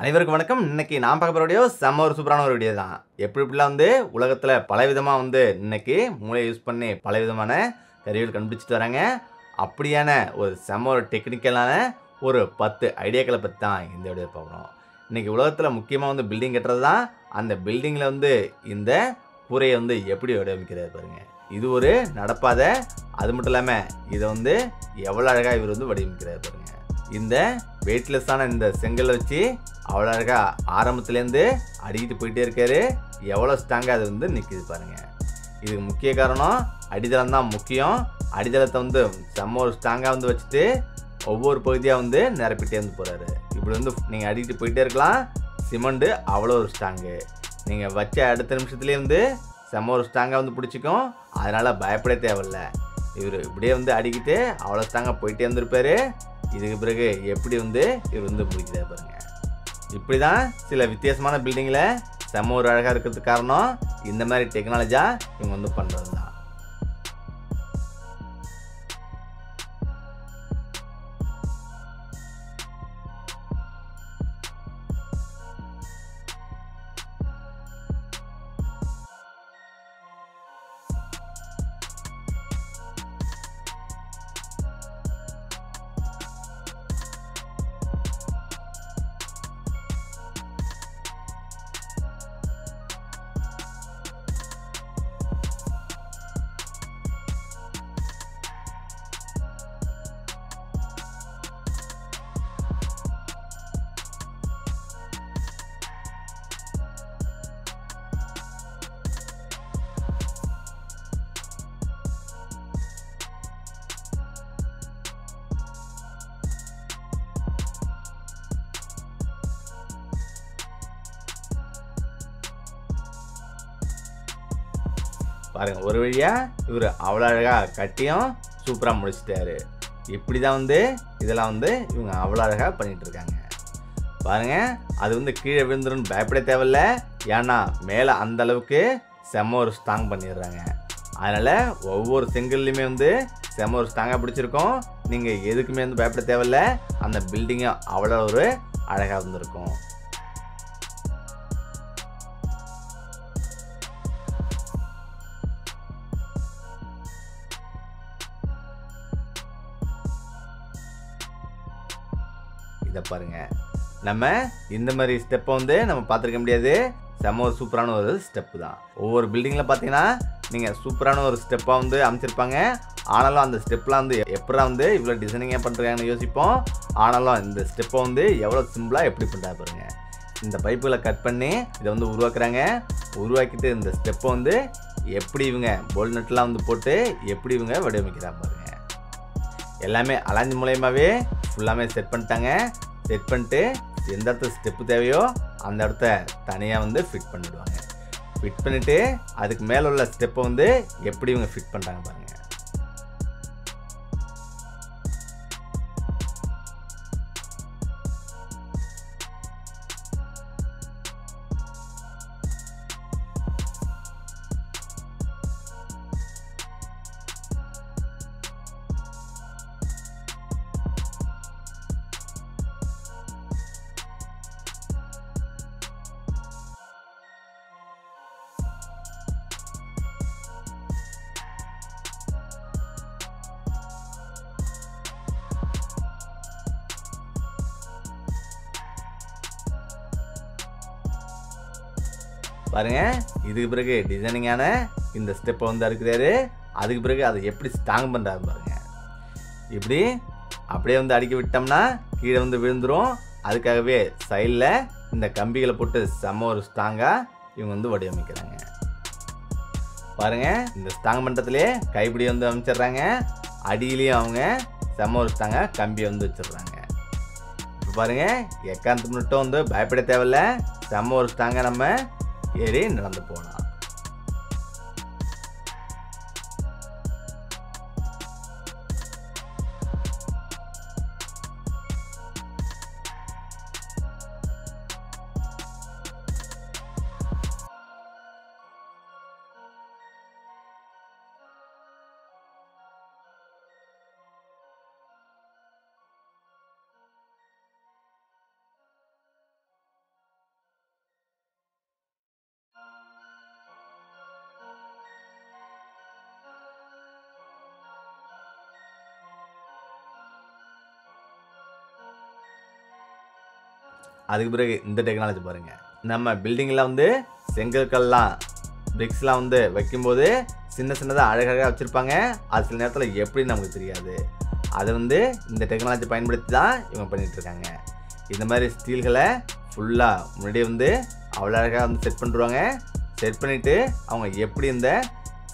அனைவருக்கும் வணக்கம். இன்னைக்கு நான் பார்க்க போகிற வீடியோ செம்ம ஒரு சூப்பரான ஒரு வீடியோ தான். எப்படி இப்படிலாம் வந்து உலகத்தில் பலவிதமாக வந்து இன்னைக்கு மூளையை யூஸ் பண்ணி பலவிதமான கருவிகள் கண்டுபிடிச்சிட்டு வராங்க. அப்படியான ஒரு செம்ம ஒரு டெக்னிக்கலான ஒரு பத்து ஐடியாக்களை பற்றி தான் இந்த வீடியோ பார்க்குறோம் இன்றைக்கி உலகத்தில் முக்கியமாக வந்து பில்டிங் கட்டுறது தான். அந்த பில்டிங்கில் வந்து இந்த கூரையை வந்து எப்படி வடிவமைக்கிறாரு பாருங்கள் இது ஒரு நடப்பாதை. அது மட்டும் இல்லாமல் இதை வந்து எவ்வளோ அழகாக இவர் வந்து வடிவமைக்கிறார் பாருங்கள் இந்த வெயிட்லெஸ்ஸான இந்த செங்கலை வச்சு அவ்வளோ அழகாக ஆரம்பத்துலேருந்து அடிக்கிட்டு போயிட்டே இருக்காரு. எவ்வளோ ஸ்ட்ராங்காக அது வந்து நிற்கிது பாருங்கள் இதுக்கு முக்கிய காரணம் அடித்தளம் தான் முக்கியம். அடித்தளத்தை வந்து செம்ம ஒரு ஸ்ட்ராங்காக வந்து வச்சுட்டு ஒவ்வொரு பகுதியாக வந்து நிரப்பிட்டே வந்து போகிறாரு இப்படி வந்து நீங்கள் அடிக்கிட்டு போயிட்டே இருக்கலாம். சிமெண்ட்டு அவ்வளோ ஒரு ஸ்ட்ராங்கு நீங்கள் வச்ச அடுத்த நிமிஷத்துலேயே வந்து செம்ம ஒரு ஸ்ட்ராங்காக வந்து பிடிச்சிக்கும். அதனால் பயப்பட தேவையில்ல. இவர் இப்படியே வந்து அடிக்கிட்டு அவ்வளோ ஸ்ட்ராங்காக போயிட்டே இருந்திருப்பாரு இதுக்கு பிறகு எப்படி வந்து இவர் வந்து முடிக்கிறார் பாருங்க. இப்படி தான் சில வித்தியாசமான பில்டிங்கில் செம்ம ஒரு அழகாக இருக்கிறதுக்கு காரணம் இந்த மாதிரி டெக்னாலஜியாக இவங்க வந்து பண்ணுறது தான் பாருங்க ஒரு வழியாக இவர் அவ்வளோ அழகாக கட்டியும் சூப்பராக முடிச்சிட்டாரு. இப்படி தான் வந்து இதெல்லாம் வந்து இவங்க அவ்வளோ அழகாக பண்ணிட்டு இருக்காங்க. பாருங்க அது வந்து கீழே விழுந்துருன்னு பயப்பட தேவையில்ல. ஏன்னா மேலே அந்த அளவுக்கு செம்ம ஒரு ஸ்ட்ராங் பண்ணிடுறாங்க. அதனால் ஒவ்வொரு செங்கல்லையுமே வந்து செம்ம ஒரு ஸ்ட்ராங்காக பிடிச்சிருக்கோம். நீங்கள் எதுக்குமே வந்து பயப்பட தேவையில்ல. அந்த பில்டிங்கும் அவ்வளோ ஒரு அழகாக இருந்திருக்கும். இதை பாருங்க. நம்ம இந்த மாதிரி ஸ்டெப்பை வந்து நம்ம பார்த்துருக்க முடியாது. செம்ம ஒரு சூப்பரான ஒரு ஸ்டெப்பு தான். ஒவ்வொரு பில்டிங்கில் பார்த்தீங்கன்னா நீங்கள் சூப்பரான ஒரு ஸ்டெப்பாக வந்து அமைச்சிருப்பாங்க. ஆனாலும் அந்த ஸ்டெப்லாம் வந்து எப்படா வந்து இவ்வளோ டிசைனிங்காக பண்ணுறாங்கன்னு யோசிப்போம். ஆனாலும் இந்த ஸ்டெப்பை வந்து எவ்வளோ சிம்பிளாக எப்படி பண்ணுறா பாருங்க. இந்த பைப்புகளை கட் பண்ணி இதை வந்து உருவாக்குறாங்க. உருவாக்கிட்டு இந்த ஸ்டெப்பை வந்து எப்படி இவங்க போல் நட்டுலாம் வந்து போட்டு எப்படி இவங்க வடிவமைக்கிறா பாருங்க. எல்லாமே அலைஞ்சு மூலயமாவே ஃபுல்லாமே செட் பண்ணிட்டாங்க. செட் பண்ணிட்டு எந்த இடத்துல ஸ்டெப்பு தேவையோ அந்த இடத்த தனியாக வந்து ஃபிட் பண்ணிவிடுவாங்க ஃபிட் பண்ணிவிட்டு அதுக்கு மேலே உள்ள ஸ்டெப்பை வந்து எப்படி இவங்க ஃபிட் பண்ணுறாங்க பாருங்கள் பாருங்க இதுக்கு பிறகு டிசைனிங்கான இந்த ஸ்டெப்பை வந்து அறுக்கிறாரு. அதுக்கு பிறகு அதை எப்படி ஸ்ட்ராங் பண்ணுறாரு பாருங்க. இப்படி அப்படியே வந்து அடிக்க விட்டோம்னா கீழே வந்து விழுந்துரும். அதுக்காகவே சைடில் இந்த கம்பிகளை போட்டு செம்ம ஒரு ஸ்ட்ராங்காக இவங்க வந்து வடிவமைக்கிறாங்க. பாருங்க இந்த ஸ்ட்ராங் பண்ணுறதுலேயே கைப்பிடி வந்து அமைச்சிடுறாங்க. அடியிலையும் அவங்க செம்ம ஒரு ஸ்ட்ராங்காக கம்பியை வந்து வச்சிடுறாங்க. இப்போ பாருங்க எக்காந்து மட்டும் வந்து பயப்பட தேவையில்ல. செம்ம ஒரு ஸ்ட்ராங்காக நம்ம ஏறி நடந்து போகலாம் அதுக்கு பிறகு இந்த டெக்னாலஜி பாருங்கள் நம்ம பில்டிங்கில் வந்து செங்கற்கள்லாம் பிரிக்ஸ்லாம் வந்து வைக்கும்போது சின்ன சின்னதாக அழகழகாக வச்சுருப்பாங்க. அது சில நேரத்தில் எப்படி நமக்கு தெரியாது. அதை வந்து இந்த டெக்னாலஜி பயன்படுத்தி தான் இவங்க பண்ணிகிட்ருக்காங்க இந்த மாதிரி ஸ்டீல்களை ஃபுல்லாக முன்னாடியே வந்து அவ்வளோ அழகாக வந்து செட் பண்ணிடுவாங்க. செட் பண்ணிவிட்டு அவங்க எப்படி இந்த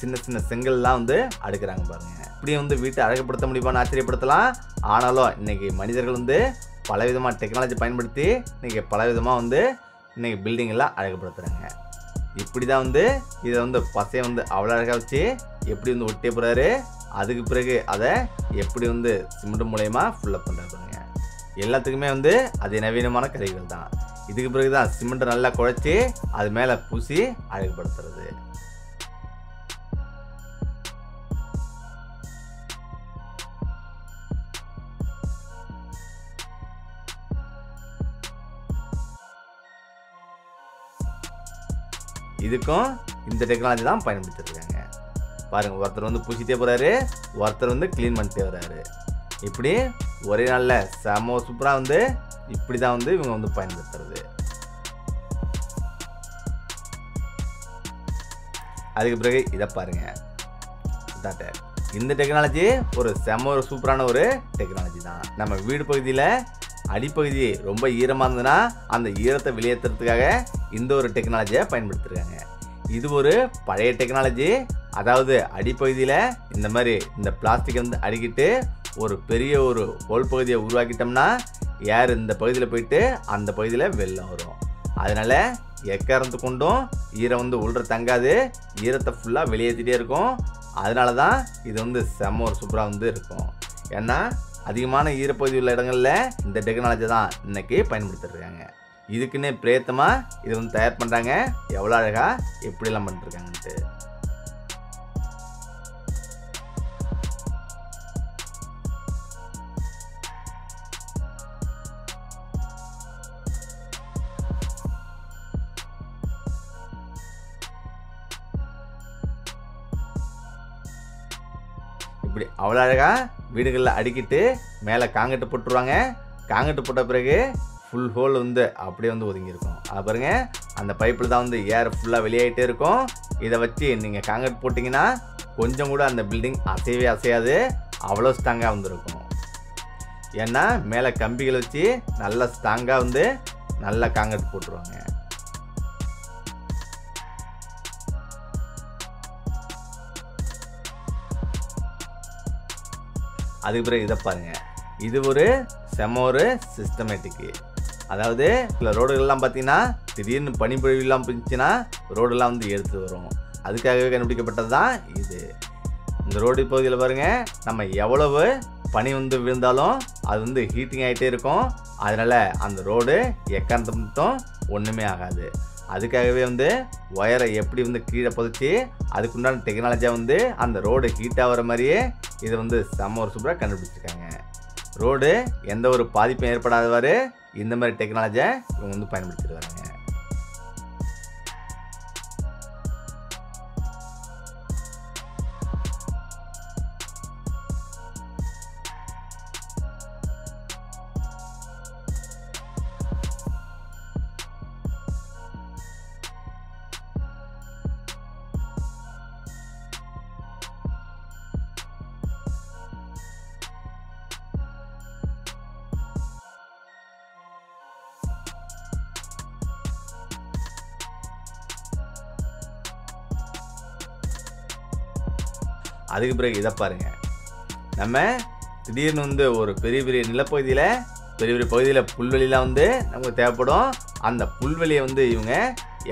சின்ன சின்ன செங்கல்லாம் வந்து அடுக்குறாங்க பாருங்கள் இப்படி வந்து வீட்டை அழகுப்படுத்த முடியுமான்னு ஆச்சரியப்படுத்தலாம். ஆனாலும் இன்றைக்கி மனிதர்கள் வந்து பலவிதமாக டெக்னாலஜி பயன்படுத்தி இன்றைக்கி பலவிதமாக வந்து இன்றைக்கி பில்டிங்கெல்லாம் அழகுப்படுத்துகிறாங்க இப்படி தான் வந்து இதை வந்து பசையை வந்து அவ்வளோ அழகாக வச்சு எப்படி வந்து ஒட்டிய போகிறாரு அதுக்கு பிறகு அதை எப்படி வந்து சிமெண்ட் மூலயமா ஃபுல்லப் பண்ணுறாங்க எல்லாத்துக்குமே வந்து அது நவீனமான கருவிகள் தான். இதுக்கு பிறகு தான் சிமெண்ட்டை நல்லா குழைச்சி அது மேலே பூசி அழகுபடுத்துறது. இதுக்கும் இந்த டெக்னாலஜி தான் பயன்படுத்திருக்காங்க. பாருங்கள் ஒருத்தர் வந்து பூசிட்டே போகிறாரு ஒருத்தர் வந்து க்ளீன் பண்ணிட்டே வர்றாரு. இப்படி ஒரே நாளில் செம சூப்பராக வந்து இப்படி தான் வந்து இவங்க வந்து பயன்படுத்துறது. அதுக்கு பிறகு இதை பாருங்க. இந்த டெக்னாலஜி ஒரு செம ஒரு சூப்பரான ஒரு டெக்னாலஜி தான். நம்ம வீடு பகுதியில் அடிப்பகுதி ரொம்ப ஈரமாக இருந்ததுன்னா அந்த ஈரத்தை வெளியேற்றுறதுக்காக இந்த ஒரு டெக்னாலஜியை பயன்படுத்திருக்காங்க. இது ஒரு பழைய டெக்னாலஜி அதாவது அடிப்பகுதியில் இந்த மாதிரி இந்த பிளாஸ்டிக் வந்து அடிக்கிட்டு ஒரு பெரிய ஒரு ஹோல் பகுதியை உருவாக்கிட்டோம்னா ஏர் இந்த பகுதியில் போயிட்டு அந்த பகுதியில் வெள்ளம் வரும். அதனால் எக்காரத்து கொண்டும் ஈரம் வந்து உள்ள தங்காது. ஈரத்தை ஃபுல்லாக வெளியேற்றிட்டே இருக்கும். அதனால தான் இது வந்து செம்ம ஒரு சூப்பராக வந்து இருக்கும். ஏன்னா அதிகமான ஈரப்பகுதி உள்ள இடங்களில் இந்த டெக்னாலஜி தான் இன்னைக்கு பயன்படுத்திருக்காங்க. இதுக்குன்னே பிரேத்தமாக இது வந்து தயார் பண்ணுறாங்க எவ்வளோ அழகாக எப்படிலாம் பண்ணிட்டுருக்காங்கன்ட்டு இப்படி அவ்வளோ அழகாக வீடுகளில் அடிக்கிட்டு மேலே காங்கட்டு போட்டுருவாங்க. காங்கட்டு போட்ட பிறகு ஃபுல் ஹோல் வந்து அப்படியே வந்து ஒதுங்கியிருக்கும். அது அந்த பைப்பில் தான் வந்து ஏர் ஃபுல்லாக வெளியாகிட்டே இருக்கும். இதை வச்சு நீங்கள் காங்கட் போட்டிங்கன்னா கொஞ்சம் கூட அந்த பில்டிங் அசையவே அசையாது. அவ்வளோ ஸ்ட்ராங்காக வந்துருக்கும். ஏன்னா மேலே கம்பிகள் வச்சு நல்லா ஸ்ட்ராங்காக வந்து நல்லா காங்கட் போட்டுருவாங்க. அதுக்கு பிறகு இதை பாருங்கள் இது ஒரு செம ஒரு சிஸ்டமேட்டிக்கு அதாவது சில ரோடுகள்லாம் பார்த்தீங்கன்னா திடீர்னு பனிப்பொழிவுலாம் இருந்துச்சுன்னா ரோடெல்லாம் வந்து எடுத்து வரும். அதுக்காகவே கண்டுபிடிக்கப்பட்டது தான் இது. இந்த ரோடு பகுதியில் பாருங்க நம்ம எவ்வளவு பனி வந்து விழுந்தாலும் அது வந்து ஹீட்டிங் ஆகிட்டே இருக்கும். அதனால அந்த ரோடு எக்காந்த மட்டும் ஒன்றுமே ஆகாது. அதுக்காகவே வந்து ஒயரை எப்படி வந்து கீழே புதைச்சி அதுக்குண்டான டெக்னாலஜியாக வந்து அந்த ரோடு ஹீட் ஆகிற மாதிரியே இதை வந்து செம்ம ஒரு சூப்பராக கண்டுபிடிச்சிருக்காங்க. ரோடு எந்த ஒரு பாதிப்பும் ஏற்படாதவாறு இந்த மாதிரி டெக்னாலஜியை இவங்க வந்து பயன்படுத்திட்டு வராங்க. அதுக்கு பிறகு இதை பாருங்க. நம்ம திடீர்னு வந்து ஒரு பெரிய பெரிய நிலப்பகுதியில் பெரிய பெரிய பகுதியில் புல்வெளிலாம் வந்து நமக்கு தேவைப்படும். அந்த புல்வெளியை வந்து இவங்க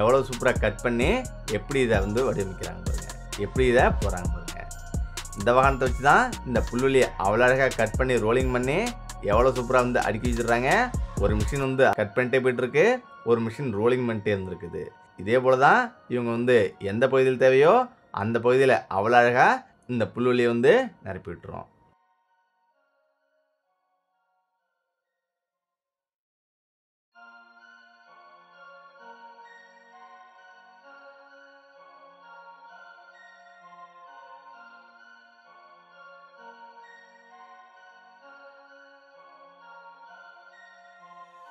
எவ்வளோ சூப்பராக கட் பண்ணி எப்படி இதை வந்து வடிவமைக்கிறாங்க பாருங்க. எப்படி இதை போகிறாங்க பாருங்க. இந்த வாகனத்தை வச்சு தான் இந்த புல்வெளியை அவ்வளோ அழகாக கட் பண்ணி ரோலிங் பண்ணி எவ்வளோ சூப்பராக வந்து அடுக்கி வச்சிடுறாங்க. ஒரு மிஷின் வந்து கட் பண்ணிட்டே போயிட்டுருக்கு. ஒரு மிஷின் ரோலிங் பண்ணிட்டே இருந்திருக்குது. இதே போல தான் இவங்க வந்து எந்த பகுதியில் தேவையோ அந்த பகுதியில் அவ்வளோ அழகாக இந்த புல்வெளியை வந்து நிரப்பி விட்டுரும்